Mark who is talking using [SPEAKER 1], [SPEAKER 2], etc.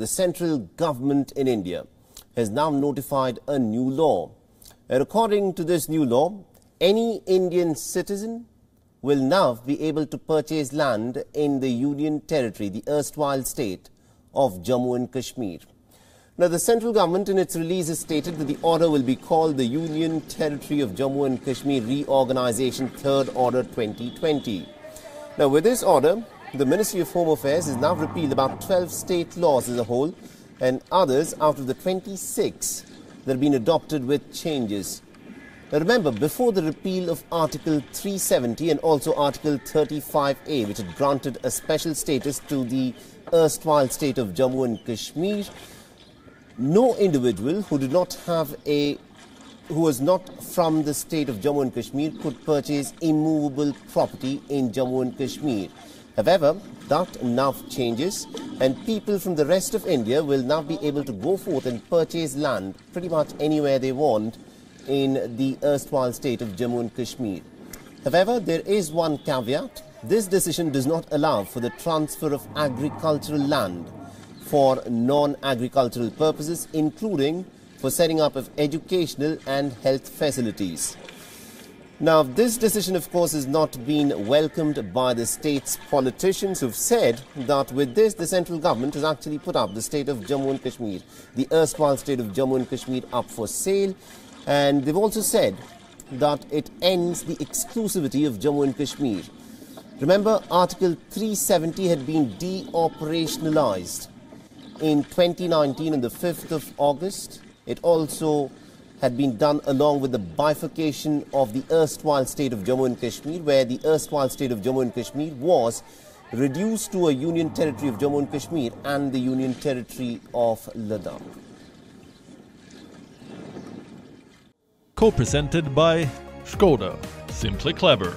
[SPEAKER 1] The central government in India has now notified a new law. According to this new law, any Indian citizen will now be able to purchase land in the Union Territory, the erstwhile state of Jammu and Kashmir. Now, the central government in its release has stated that the order will be called the Union Territory of Jammu and Kashmir Reorganization Third Order 2020. Now, with this order, the Ministry of Home Affairs has now repealed about 12 state laws as a whole and others out of the 26 that have been adopted with changes. Now remember, before the repeal of Article 370 and also Article 35A, which had granted a special status to the erstwhile state of Jammu and Kashmir, no individual who did not have a who was not from the state of Jammu and Kashmir could purchase immovable property in Jammu and Kashmir. However, that now changes and people from the rest of India will now be able to go forth and purchase land pretty much anywhere they want in the erstwhile state of Jammu and Kashmir. However, there is one caveat. This decision does not allow for the transfer of agricultural land for non-agricultural purposes, including for setting up of educational and health facilities. Now, this decision, of course, has not been welcomed by the state's politicians who've said that with this, the central government has actually put up the state of Jammu and Kashmir, the erstwhile state of Jammu and Kashmir, up for sale. And they've also said that it ends the exclusivity of Jammu and Kashmir. Remember, Article 370 had been deoperationalized in 2019 on the 5th of August. It also had been done along with the bifurcation of the erstwhile state of Jammu and Kashmir, where the erstwhile state of Jammu and Kashmir was reduced to a union territory of Jammu and Kashmir and the union territory of Ladakh.
[SPEAKER 2] Co-presented by Skoda. Simply clever.